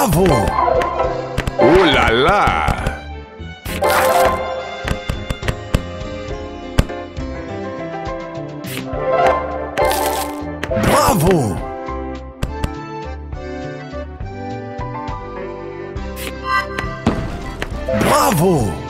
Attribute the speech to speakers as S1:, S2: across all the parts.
S1: Bravo
S2: Oh là là
S1: Bravo. Bravo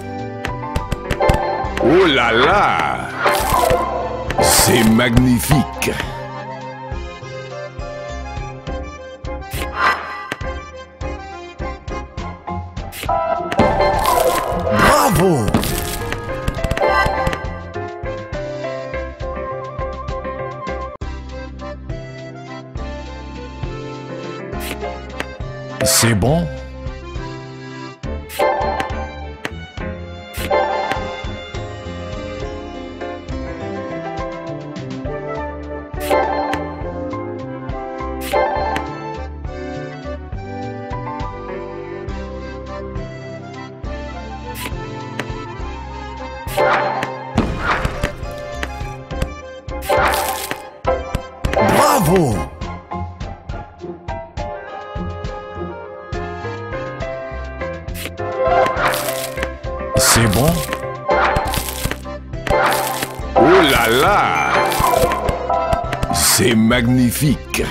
S2: Oh là là. C'est magnifique.
S1: Bravo. C'est bon? Bravo. C'est bon?
S2: Oh là là. C'est magnifique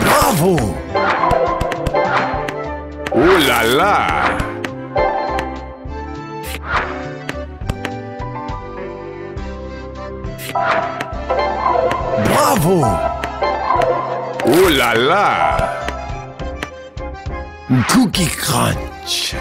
S1: Bravo!
S2: Oh là là
S1: Bravo!
S2: Oh là là
S1: Cookie Crunch